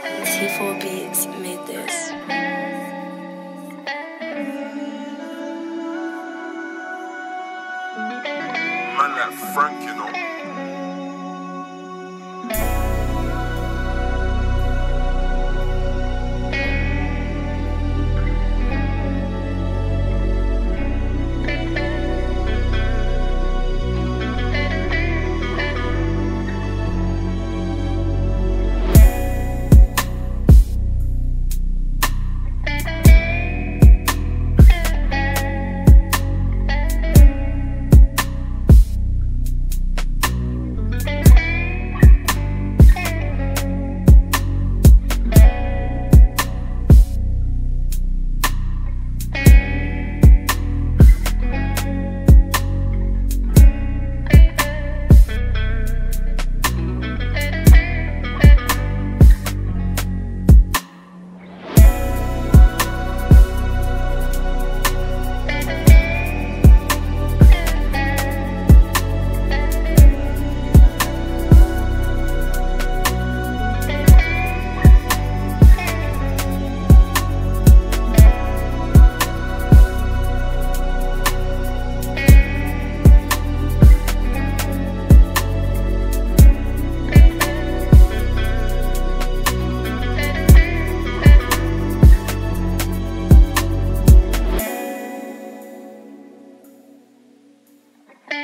T4 Beats made this. Man like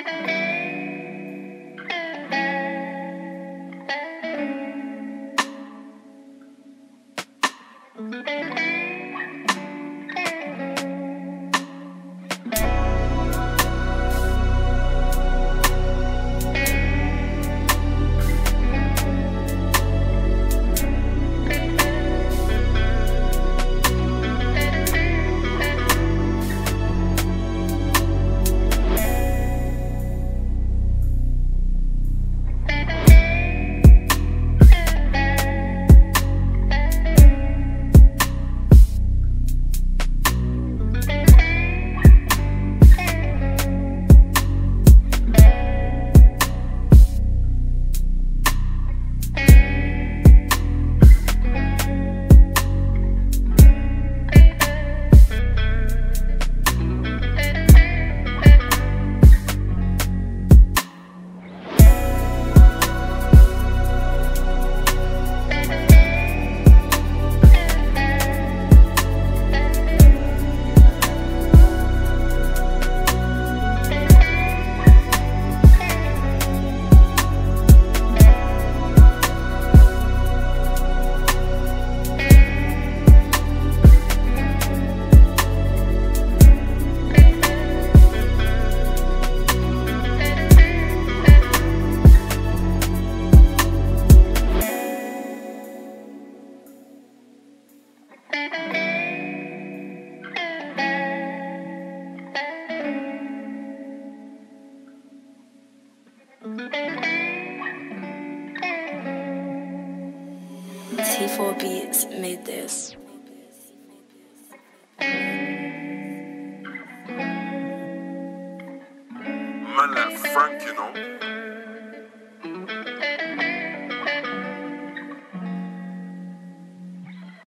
Frank, you T4 Beats made this. Man like Frank, you know.